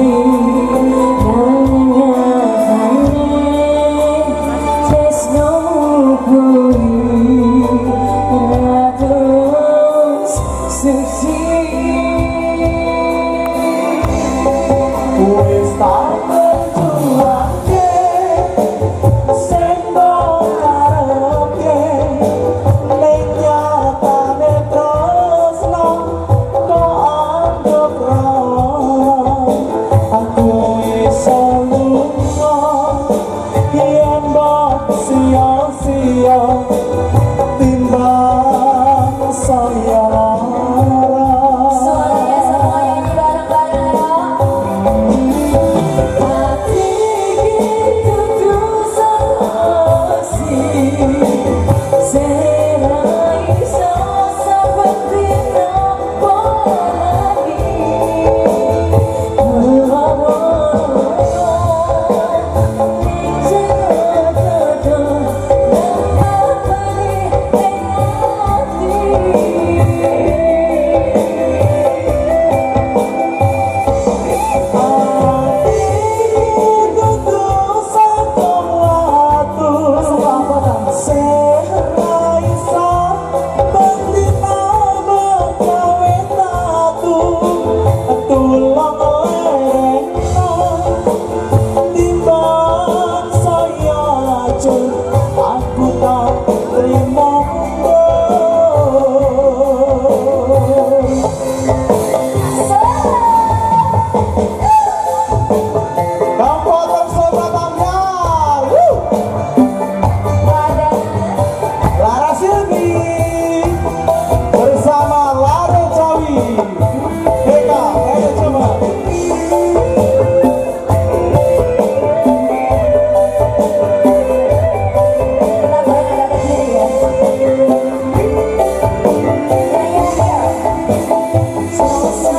see. sia-sia timbang sayang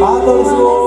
Matur suwun